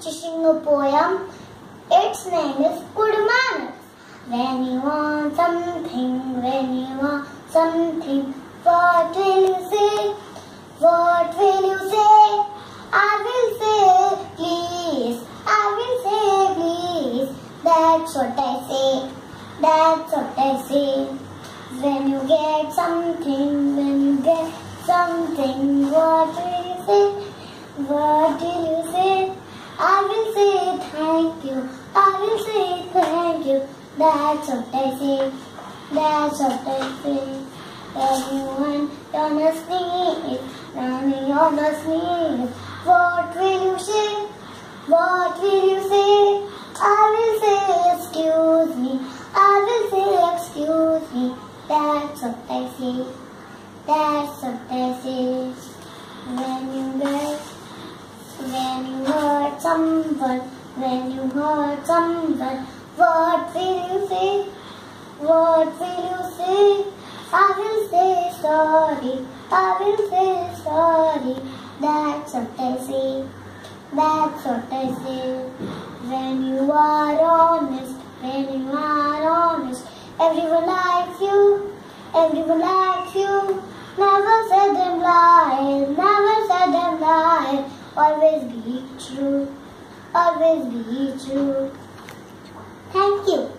teaching a poem. Its name is Good Manners. When you want something, when you want something, what will you say? What will you say? I will say please. I will say please. That's what I say. That's what I say. When you get something, when you get something, what will you say? What will you say? I will say thank you. I will say thank you. That's what I say. That's what I say. Everyone on a sneeze, running on a sneeze. What will you say? What will you say? I will say excuse me. I will say excuse me. That's what I say. That's what I say. When you get, when you hurt someone, when you hurt someone, what will you say? What will you say? I will say sorry. I will say sorry. That's what I say. That's what I say. When you are honest, when you are honest, everyone likes you. Everyone likes you. Never say them lie. True. Always be true. Thank you.